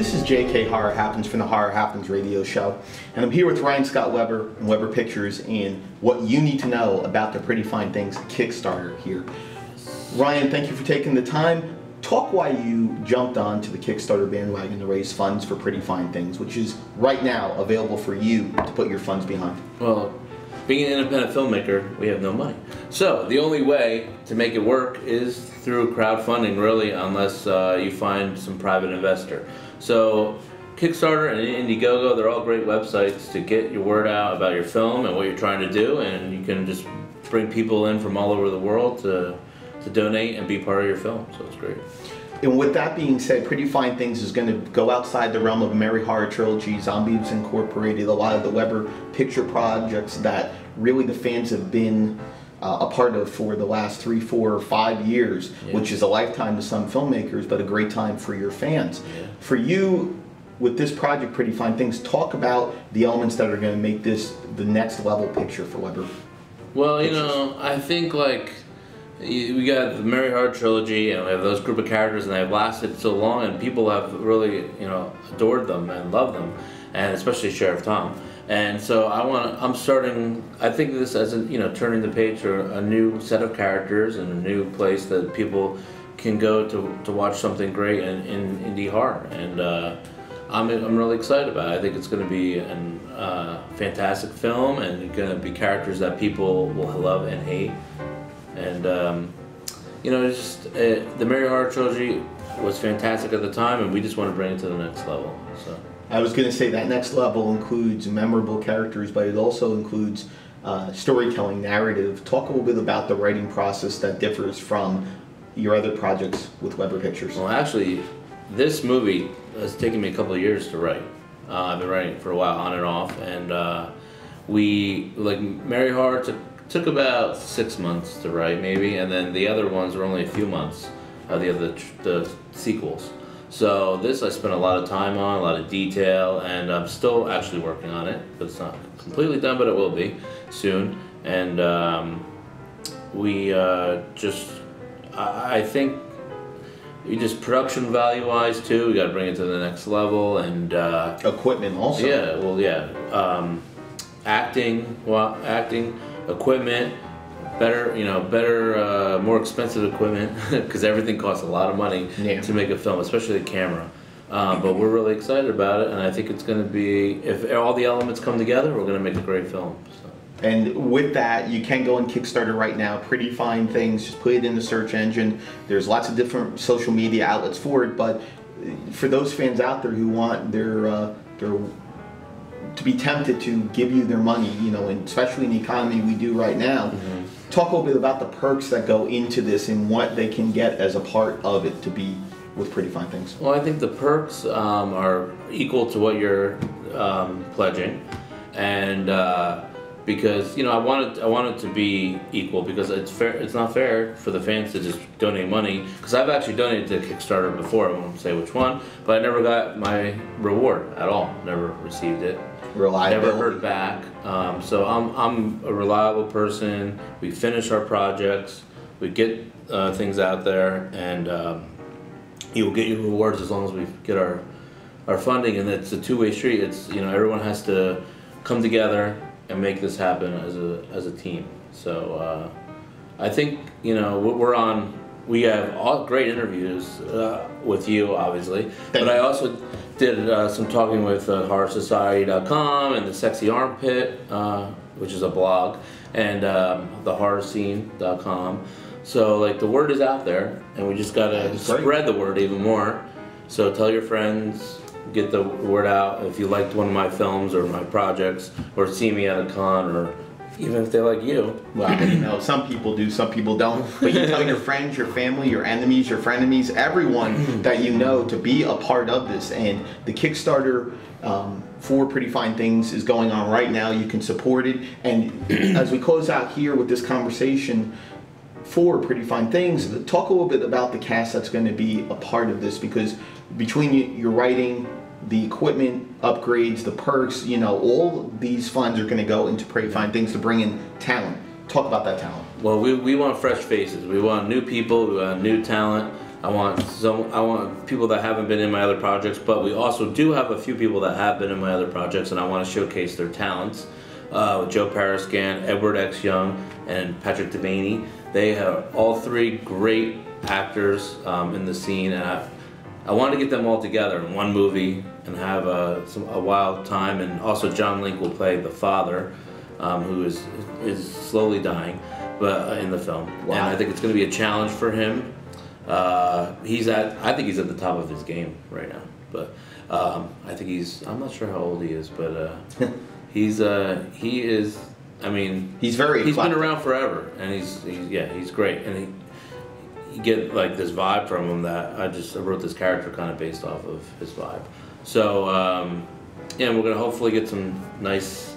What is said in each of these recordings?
This is JK Horror Happens from the Horror Happens radio show. And I'm here with Ryan Scott Weber and Weber Pictures and what you need to know about the Pretty Fine Things Kickstarter here. Ryan, thank you for taking the time. Talk why you jumped on to the Kickstarter bandwagon to raise funds for Pretty Fine Things, which is right now available for you to put your funds behind. Well, being an independent filmmaker, we have no money. So the only way to make it work is through crowdfunding, really, unless uh, you find some private investor. So Kickstarter and Indiegogo, they're all great websites to get your word out about your film and what you're trying to do, and you can just bring people in from all over the world to, to donate and be part of your film. So it's great. And with that being said, Pretty Fine Things is going to go outside the realm of Mary Horror Trilogy, Zombies Incorporated, a lot of the Weber picture projects that really the fans have been uh, a part of for the last three, four, or five years, yeah. which is a lifetime to some filmmakers, but a great time for your fans. Yeah. For you, with this project, Pretty Fine Things, talk about the elements that are going to make this the next level picture for Weber. Well, you know, I think like we got the Mary Horror trilogy, and we have those group of characters, and they've lasted so long, and people have really, you know, adored them and loved them, and especially Sheriff Tom. And so I want, I'm starting. I think this as a, you know, turning the page to a new set of characters and a new place that people can go to to watch something great in, in indie horror, and uh, I'm I'm really excited about it. I think it's going to be a uh, fantastic film, and going to be characters that people will love and hate and um, you know, just uh, the Mary Horror trilogy was fantastic at the time, and we just want to bring it to the next level. So. I was going to say that next level includes memorable characters, but it also includes uh, storytelling, narrative. Talk a little bit about the writing process that differs from your other projects with Weber Pictures. Well, actually, this movie has taken me a couple of years to write. Uh, I've been writing for a while, on and off, and uh, we like Mary Horror took took about six months to write, maybe, and then the other ones were only a few months. Uh, the other the sequels. So this I spent a lot of time on, a lot of detail, and I'm still actually working on it. But it's not completely done, but it will be soon. And um, we uh, just, I, I think we just production value wise too. We got to bring it to the next level and uh, equipment also. Yeah, well, yeah, um, acting, well, acting equipment, better, you know, better, uh, more expensive equipment because everything costs a lot of money yeah. to make a film, especially the camera. Um, but we're really excited about it, and I think it's going to be if all the elements come together, we're going to make a great film. So. And with that, you can go on Kickstarter right now. Pretty fine things. Just put it in the search engine. There's lots of different social media outlets for it. But for those fans out there who want their uh, their to be tempted to give you their money, you know, and especially in the economy we do right now. Mm-hmm. Talk a little bit about the perks that go into this and what they can get as a part of it to be with Pretty Fine Things. Well, I think the perks um, are equal to what you're um, pledging, and uh, because you know I want it, I want it to be equal because it's fair. It's not fair for the fans to just donate money because I've actually donated to Kickstarter before. I won't say which one, but I never got my reward at all. Never received it. Reliability. Never heard back. Um, so I'm, I'm a reliable person. We finish our projects. We get uh, things out there, and um, you will get your rewards as long as we get our our funding. And it's a two-way street. It's you know everyone has to come together and make this happen as a as a team. So uh, I think you know we're on. We have all great interviews uh, with you, obviously, but I also did uh, some talking with uh, HorrorSociety.com and the Sexy Armpit, uh, which is a blog, and um, the HorrorScene.com. So like the word is out there, and we just gotta spread the word even more. So tell your friends, get the word out. If you liked one of my films or my projects, or see me at a con, or even if they like you. Well, you know, some people do, some people don't. But you tell your friends, your family, your enemies, your frenemies, everyone that you know to be a part of this. And the Kickstarter um, for Pretty Fine Things is going on right now. You can support it. And as we close out here with this conversation, for Pretty Fine Things, talk a little bit about the cast that's going to be a part of this because between your writing, the equipment upgrades, the perks, you know, all these funds are going to go into Pretty Fine Things to bring in talent. Talk about that talent. Well, we, we want fresh faces. We want new people. We want new talent. I want some. I want people that haven't been in my other projects, but we also do have a few people that have been in my other projects, and I want to showcase their talents. Uh, Joe Parascan, Edward X. Young, and Patrick Devaney. They are all three great actors um, in the scene, and I, I wanted to get them all together in one movie and have a, some, a wild time. And also, John Link will play the father, um, who is is slowly dying, but uh, in the film. Wow. And I think it's going to be a challenge for him. Uh, he's at, I think he's at the top of his game right now. But um, I think he's, I'm not sure how old he is, but uh, he's, uh, he is. I mean, He's very he's been around forever, and he's, he's yeah, he's great, and he, you get like this vibe from him that I just I wrote this character kind of based off of his vibe. So um, yeah, we're gonna hopefully get some nice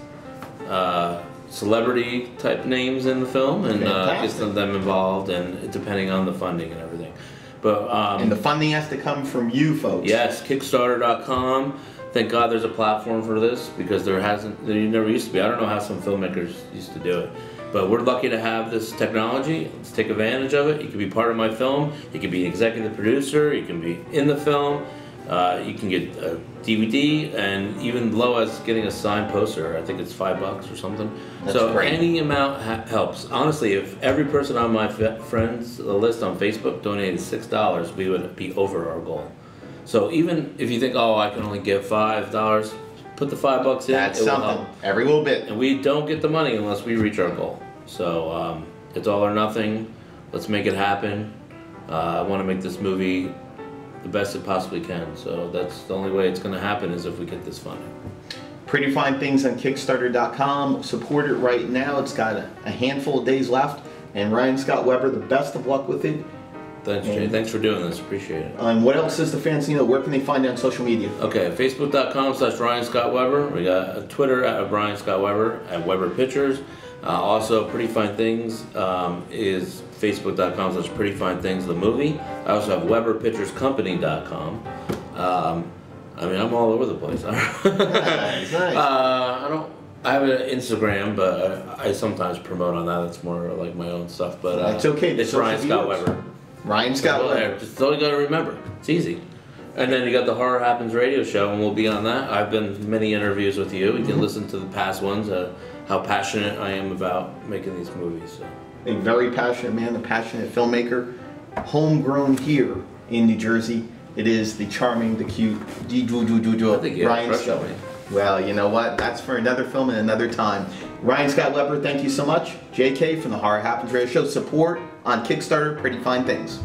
uh, celebrity type names in the film and uh, get some of them involved, and depending on the funding and everything. But um, And the funding has to come from you folks. Yes, Kickstarter.com. Thank God there's a platform for this because there hasn't, there never used to be. I don't know how some filmmakers used to do it. But we're lucky to have this technology. Let's take advantage of it. You can be part of my film. You can be an executive producer. You can be in the film. Uh, you can get a DVD and even low as getting a signed poster. I think it's five bucks or something. That's so great. any amount ha- helps. Honestly, if every person on my f- friends list on Facebook donated six dollars, we would be over our goal. So even if you think, oh, I can only give five dollars, put the five bucks in. That's something. Every little bit. And we don't get the money unless we reach our goal. So um, it's all or nothing. Let's make it happen. Uh, I want to make this movie the best it possibly can. So that's the only way it's going to happen is if we get this funding. Pretty Fine Things on Kickstarter.com. Support it right now. It's got a, a handful of days left. And Ryan Scott Weber, the best of luck with it. Thanks, Jay. Thanks for doing this. Appreciate it. And what else is the fans need? know? Where can they find you on social media? Okay, facebook.com slash Ryan Scott Weber. We got a Twitter at Brian Scott Weber at Weber Pictures. Uh, also, Pretty Fine Things um, is facebook.com slash Pretty Fine Things, the movie. I also have WeberPicturesCompany.com. Um, I mean, I'm all over the place. Nice, nice. Uh, I don't. I have an Instagram, but I, I sometimes promote on that. It's more like my own stuff. But uh, That's okay, It's Ryan Scott. Weber. Ryan Scott Well, Weber. there, Just all you gotta remember. It's easy. And then you got the Horror Happens radio show, and we'll be on that. I've been many interviews with you. You can listen to the past ones. Uh, how passionate I am about making these movies. So. A very passionate man, a passionate filmmaker. Homegrown here in New Jersey. It is the charming, the cute, do do do do I think you have a Ryan. Well, you know what? That's for another film and another time. Ryan Scott Weber, thank you so much. JK from the Horror Happens Radio Show. Support on Kickstarter, Pretty Fine Things.